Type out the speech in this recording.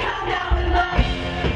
Come down with love.